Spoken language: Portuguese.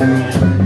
Música